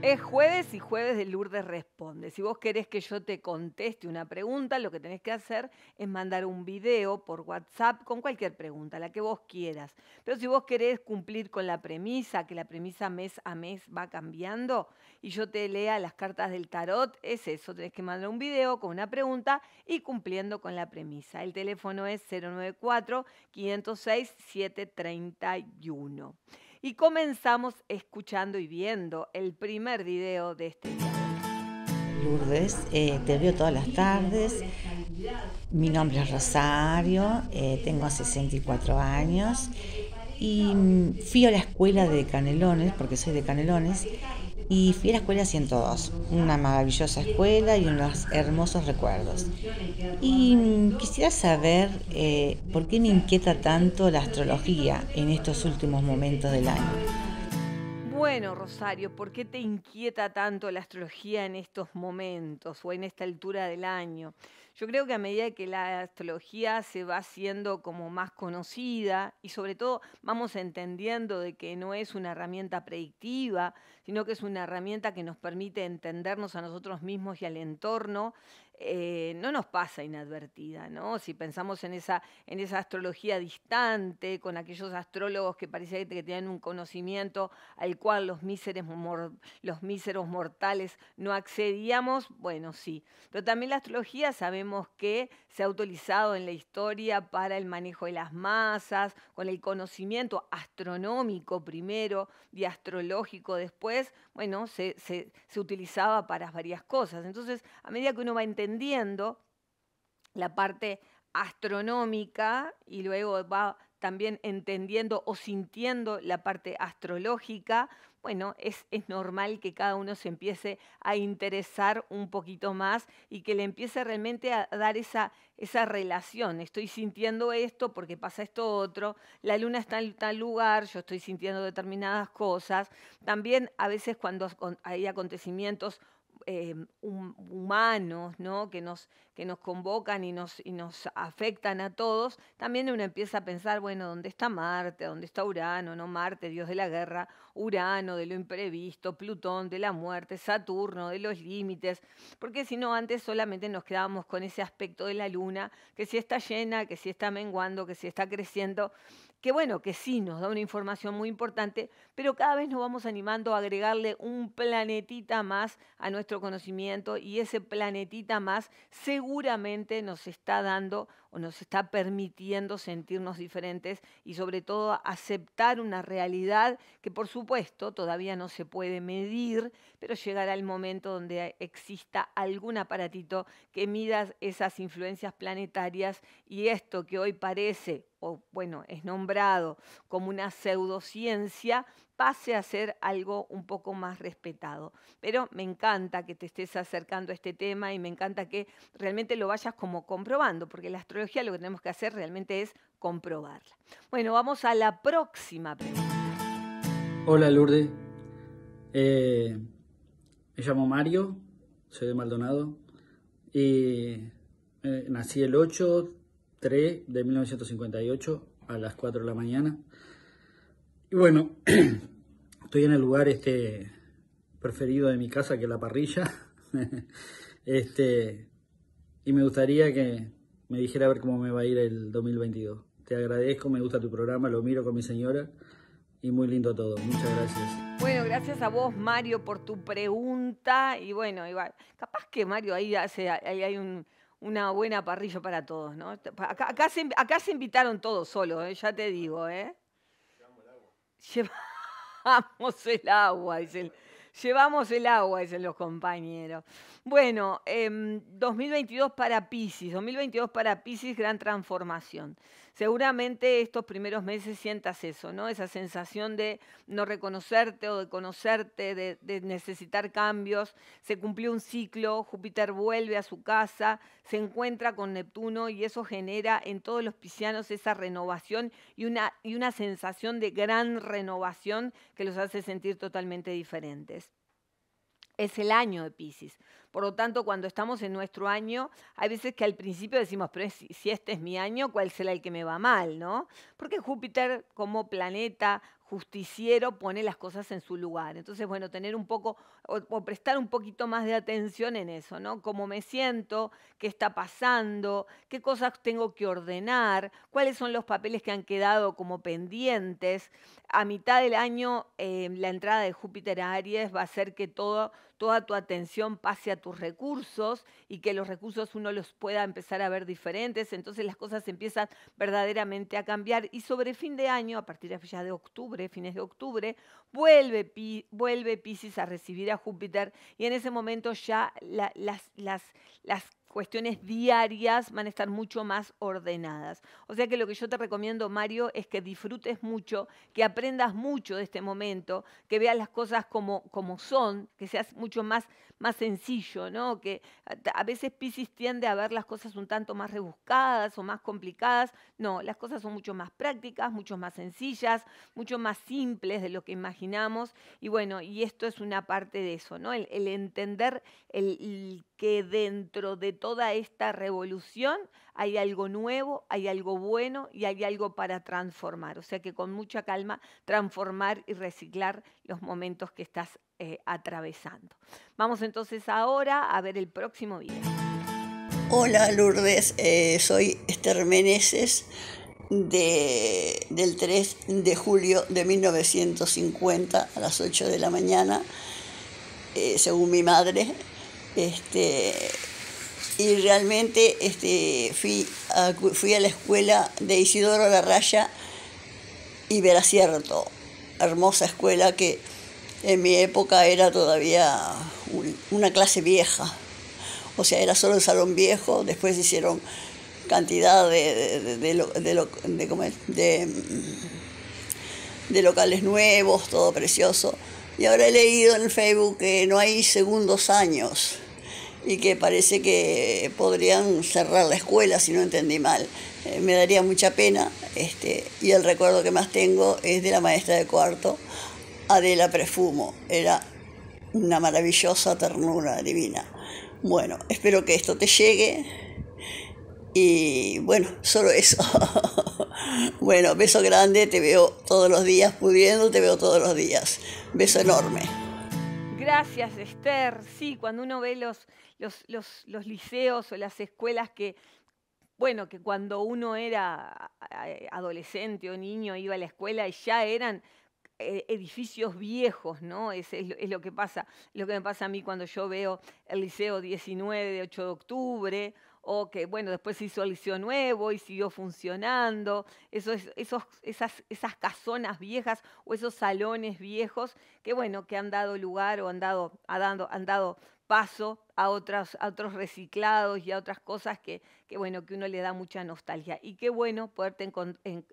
Es jueves y jueves de Lourdes Responde. Si vos querés que yo te conteste una pregunta, lo que tenés que hacer es mandar un video por WhatsApp con cualquier pregunta, la que vos quieras. Pero si vos querés cumplir con la premisa, que la premisa mes a mes va cambiando, y yo te lea las cartas del tarot, es eso, tenés que mandar un video con una pregunta y cumpliendo con la premisa. El teléfono es 094-506-731 y comenzamos escuchando y viendo el primer video de este día. Lourdes, eh, te veo todas las tardes. Mi nombre es Rosario, eh, tengo 64 años y mm, fui a la escuela de Canelones, porque soy de Canelones, y fui a la escuela 102, una maravillosa escuela y unos hermosos recuerdos. Y quisiera saber eh, por qué me inquieta tanto la astrología en estos últimos momentos del año. Bueno, Rosario, ¿por qué te inquieta tanto la astrología en estos momentos o en esta altura del año? Yo creo que a medida que la astrología se va haciendo como más conocida y sobre todo vamos entendiendo de que no es una herramienta predictiva, sino que es una herramienta que nos permite entendernos a nosotros mismos y al entorno, eh, no nos pasa inadvertida, ¿no? Si pensamos en esa, en esa astrología distante, con aquellos astrólogos que parecía que tienen un conocimiento al cual los míseros, los míseros mortales no accedíamos, bueno, sí. Pero también la astrología sabemos que se ha utilizado en la historia para el manejo de las masas, con el conocimiento astronómico primero y astrológico después, bueno, se, se, se utilizaba para varias cosas. Entonces, a medida que uno va entendiendo entendiendo la parte astronómica y luego va también entendiendo o sintiendo la parte astrológica, bueno, es, es, normal que cada uno se empiece a interesar un poquito más y que le empiece realmente a dar esa, esa relación. Estoy sintiendo esto porque pasa esto otro, la luna está en tal lugar, yo estoy sintiendo determinadas cosas. También a veces cuando hay acontecimientos eh, humanos, ¿no? que, nos, que nos convocan y nos, y nos afectan a todos, también uno empieza a pensar, bueno, ¿dónde está Marte? ¿Dónde está Urano? ¿No? Marte, Dios de la guerra, Urano, de lo imprevisto, Plutón, de la muerte, Saturno, de los límites, porque si no, antes solamente nos quedábamos con ese aspecto de la luna, que si está llena, que si está menguando, que si está creciendo, que bueno, que sí nos da una información muy importante, pero cada vez nos vamos animando a agregarle un planetita más a nuestro conocimiento y ese planetita más seguramente nos está dando o nos está permitiendo sentirnos diferentes y sobre todo aceptar una realidad que por supuesto todavía no se puede medir, pero llegará el momento donde exista algún aparatito que mida esas influencias planetarias y esto que hoy parece o bueno, es nombrado como una pseudociencia, pase a ser algo un poco más respetado. Pero me encanta que te estés acercando a este tema y me encanta que realmente lo vayas como comprobando, porque la astrología lo que tenemos que hacer realmente es comprobarla. Bueno, vamos a la próxima pregunta. Hola Lourdes, eh, me llamo Mario, soy de Maldonado y eh, nací el 8 3 de 1958 a las 4 de la mañana. Y bueno, estoy en el lugar este preferido de mi casa, que la parrilla. este, y me gustaría que me dijera a ver cómo me va a ir el 2022. Te agradezco, me gusta tu programa, lo miro con mi señora y muy lindo todo. Muchas gracias. Bueno, gracias a vos, Mario, por tu pregunta. Y bueno, igual, capaz que Mario ahí hace, ahí hay un una buena parrilla para todos, ¿no? Acá, acá, se, acá se, invitaron todos solos, ¿eh? ya te digo, ¿eh? Llevamos el agua, dice el, llevamos el agua, dicen los compañeros. Bueno, 2022 em, para Pisces, 2022 para Pisces, gran transformación. Seguramente estos primeros meses sientas eso, ¿no? Esa sensación de no reconocerte o de conocerte, de, necesitar cambios. Se cumplió un ciclo, Júpiter vuelve a su casa, se encuentra con Neptuno y eso genera en todos los piscianos esa renovación y una, y una sensación de gran renovación que los hace sentir totalmente diferentes es el año de Pisces. Por lo tanto, cuando estamos en nuestro año, hay veces que al principio decimos, pero si este es mi año, ¿cuál será el que me va mal? ¿no? Porque Júpiter como planeta, justiciero pone las cosas en su lugar. Entonces, bueno, tener un poco o, prestar un poquito más de atención en eso, ¿no? Cómo me siento, qué está pasando, qué cosas tengo que ordenar, cuáles son los papeles que han quedado como pendientes. A mitad del año, eh, la entrada de Júpiter a Aries va a hacer que todo toda tu atención pase a tus recursos y que los recursos uno los pueda empezar a ver diferentes, entonces las cosas empiezan verdaderamente a cambiar. Y sobre fin de año, a partir de ya de octubre, fines de octubre, vuelve, vuelve Pisces a recibir a Júpiter y en ese momento ya las, las, las cuestiones diarias van a estar mucho más ordenadas. O sea que lo que yo te recomiendo, Mario, es que disfrutes mucho, que aprendas mucho de este momento, que veas las cosas como, como son, que seas mucho más, más sencillo, ¿no? Que a veces Pisces tiende a ver las cosas un tanto más rebuscadas o más complicadas. No, las cosas son mucho más prácticas, mucho más sencillas, mucho más simples de lo que imaginamos. Y bueno, y esto es una parte de eso, ¿no? El, entender el que dentro de toda esta revolución hay algo nuevo, hay algo bueno y hay algo para transformar. O sea que con mucha calma transformar y reciclar los momentos que estás eh, atravesando. Vamos entonces ahora a ver el próximo video. Hola Lourdes, eh, soy Esther Meneses de, del 3 de julio de 1950 a las 8 de la mañana, eh, según mi madre. Este, y realmente este, fui, a, fui a la escuela de Isidoro La Raya y Veracierto, hermosa escuela que en mi época era todavía una clase vieja, o sea, era solo el salón viejo, después hicieron cantidad de, de locales nuevos, todo precioso. Y ahora he leído en Facebook que no hay segundos años y que parece que podrían cerrar la escuela si no entendí mal. Eh, me daría mucha pena este, y el recuerdo que más tengo es de la maestra de cuarto, Adela Prefumo. Era una maravillosa ternura divina. Bueno, espero que esto te llegue y bueno, solo eso. bueno, beso grande, te veo todos los días, pudiendo, te veo todos los días. Beso enorme. Gracias, Esther. Sí, cuando uno ve los, los, los, liceos o las escuelas que, bueno, que cuando uno era adolescente o niño iba a la escuela y ya eran eh, edificios viejos, ¿no? Es, es, lo que pasa, lo que me pasa a mí cuando yo veo el Liceo 19 de 8 de octubre o que, bueno, después se hizo el liceo nuevo y siguió funcionando, esos, esos, esas, esas casonas viejas o esos salones viejos que, bueno, que han dado lugar o han dado, dado, han dado paso a, otros, a otros reciclados y a otras cosas que, bueno, que uno le da mucha nostalgia. Y qué bueno poderte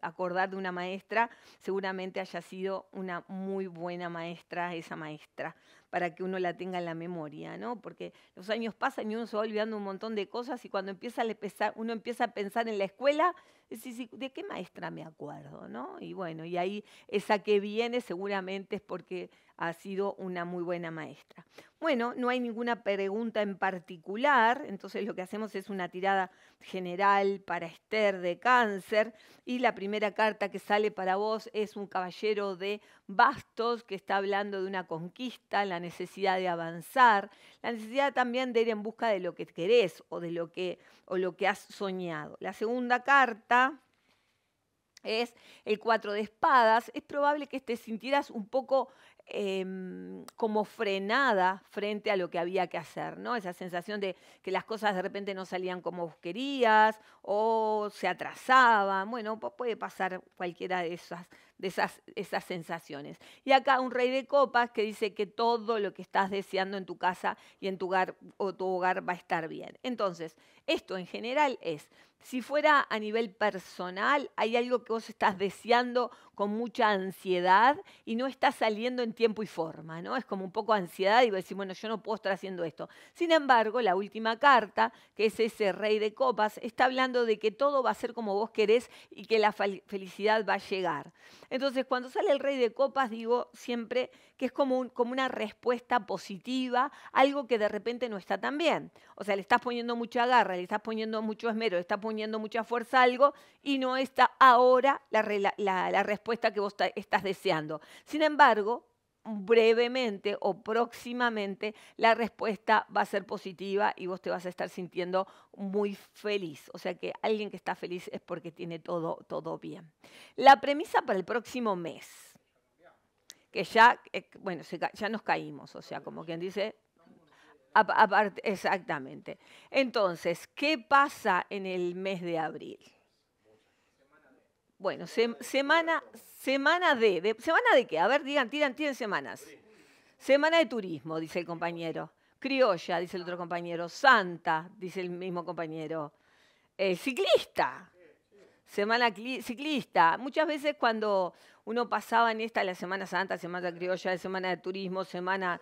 acordar de una maestra, seguramente haya sido una muy buena maestra esa maestra, para que uno la tenga en la memoria, ¿no? Porque los años pasan y uno se va olvidando un montón de cosas y cuando empieza a uno empieza a pensar en la escuela, decís, ¿de qué maestra me acuerdo, no? Y bueno, y ahí esa que viene seguramente es porque ha sido una muy buena maestra. Bueno, no hay ninguna pregunta en particular, entonces lo que hacemos es una tirada general para Esther de cáncer y la primera carta que sale para vos es un caballero de bastos que está hablando de una conquista, la necesidad de avanzar, la necesidad también de ir en busca de lo que querés o de lo que, o lo que has soñado. La segunda carta es el cuatro de espadas, es probable que te sintieras un poco Em, como frenada frente a lo que había que hacer, ¿no? Esa sensación de que las cosas de repente no salían como vos querías o se atrasaban. Bueno, puede pasar cualquiera de esas, de esas, esas sensaciones. Y acá un rey de copas que dice que todo lo que estás deseando en tu casa y en tu hogar o tu hogar va a estar bien. Entonces, esto en general es, si fuera a nivel personal, hay algo que vos estás deseando con mucha ansiedad y no está saliendo en tiempo y forma, ¿no? Es como un poco ansiedad y decir, bueno, yo no puedo estar haciendo esto. Sin embargo, la última carta, que es ese rey de copas, está hablando de que todo va a ser como vos querés y que la felicidad va a llegar. Entonces, cuando sale el rey de copas, digo siempre que es como, una respuesta positiva, algo que de repente no está tan bien. O sea, le estás poniendo mucha garra, le estás poniendo mucho esmero, le estás poniendo mucha fuerza a algo y no está ahora la, respuesta que vos estás deseando. Sin embargo, brevemente o próximamente la respuesta va a ser positiva y vos te vas a estar sintiendo muy feliz. O sea que alguien que está feliz es porque tiene todo, todo bien. La premisa para el próximo mes, que ya, eh, bueno, ya nos caímos, o sea, como quien dice, exactamente. Entonces, ¿qué pasa en el mes de abril? Bueno, semana, semana de, ¿Semana de qué? A ver, digan, tiran, tienen semanas. Semana de turismo, dice el compañero. Criolla, dice el otro compañero. Santa, dice el mismo compañero. Eh, ciclista. Semana ciclista. Muchas veces cuando uno pasaba en esta la Semana Santa, Semana Criolla, Semana de Turismo, Semana...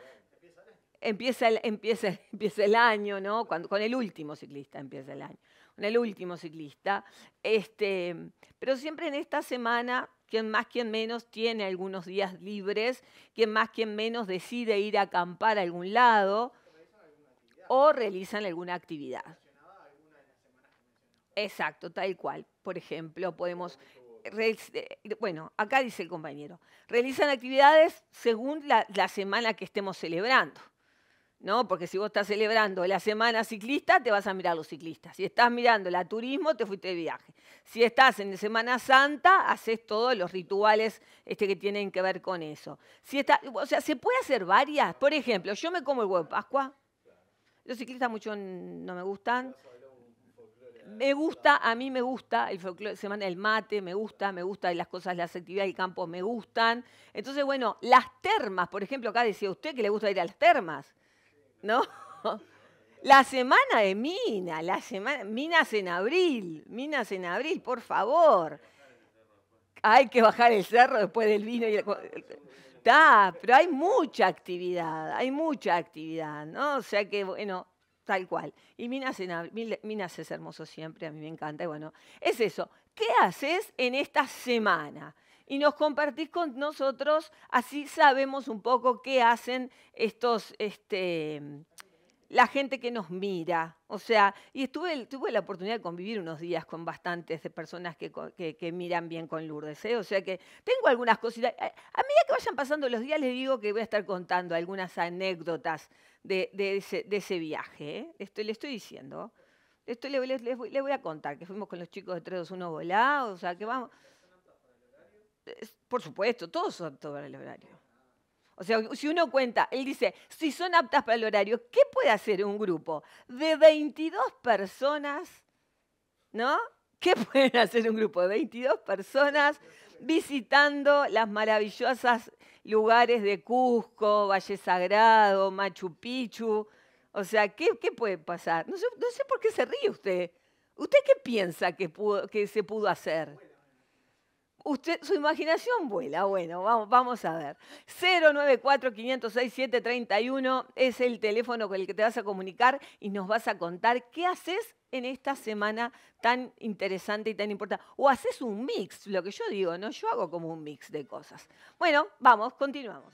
Empieza el, empieza, empieza el año, ¿no? Cuando, con el último ciclista empieza el año el último ciclista. Este, pero siempre en esta semana, quien más, quien menos tiene algunos días libres, quien más, quien menos decide ir a acampar a algún lado o realizan alguna actividad. Exacto, tal cual. Por ejemplo, podemos eh, bueno, acá dice el compañero, realizan actividades según la, semana que estemos celebrando. ¿No? Porque si vos estás celebrando la semana ciclista, te vas a mirar los ciclistas. Si estás mirando la turismo, te fuiste de viaje. Si estás en Semana Santa, haces todos los rituales este, que tienen que ver con eso. Si está, o sea, se puede hacer varias. Por ejemplo, yo me como el huevo de Pascua. Los ciclistas mucho no me gustan. Me gusta, a mí me gusta el folclore, semana del mate, me gusta, me gusta las cosas, las actividades del campo me gustan. Entonces, bueno, las termas, por ejemplo, acá decía usted que le gusta ir a las termas. ¿No? La semana de Mina, la semana, Minas en abril, Minas en abril, por favor. Hay que bajar el cerro después del vino y el... Pero hay mucha actividad, hay mucha actividad, ¿no? O sea que, bueno, tal cual. Y Minas, en Minas es hermoso siempre, a mí me encanta. Y bueno, es eso. ¿Qué haces en esta semana? Y nos compartís con nosotros, así sabemos un poco qué hacen estos, este, la gente que nos mira. O sea, y estuve, tuve la oportunidad de convivir unos días con bastantes de personas que, que, miran bien con Lourdes. ¿eh? O sea que tengo algunas cositas. A medida que vayan pasando los días, les digo que voy a estar contando algunas anécdotas de, ese, viaje. ¿eh? Esto, le estoy diciendo. Esto le, voy, a contar, que fuimos con los chicos de 321 volados, o sea, que vamos por supuesto, todos son aptos para el horario. O sea, si uno cuenta, él dice, si son aptas para el horario, ¿qué puede hacer un grupo de 22 personas? ¿No? ¿Qué pueden hacer un grupo de 22 personas visitando las maravillosas lugares de Cusco, Valle Sagrado, Machu Picchu? O sea, ¿qué, puede pasar? No sé, por qué se ríe usted. ¿Usted qué piensa que, que se pudo hacer? Usted, su imaginación vuela. Bueno, vamos, vamos a ver. 094-506-731 es el teléfono con el que te vas a comunicar y nos vas a contar qué haces en esta semana tan interesante y tan importante. O haces un mix, lo que yo digo, ¿no? Yo hago como un mix de cosas. Bueno, vamos, continuamos.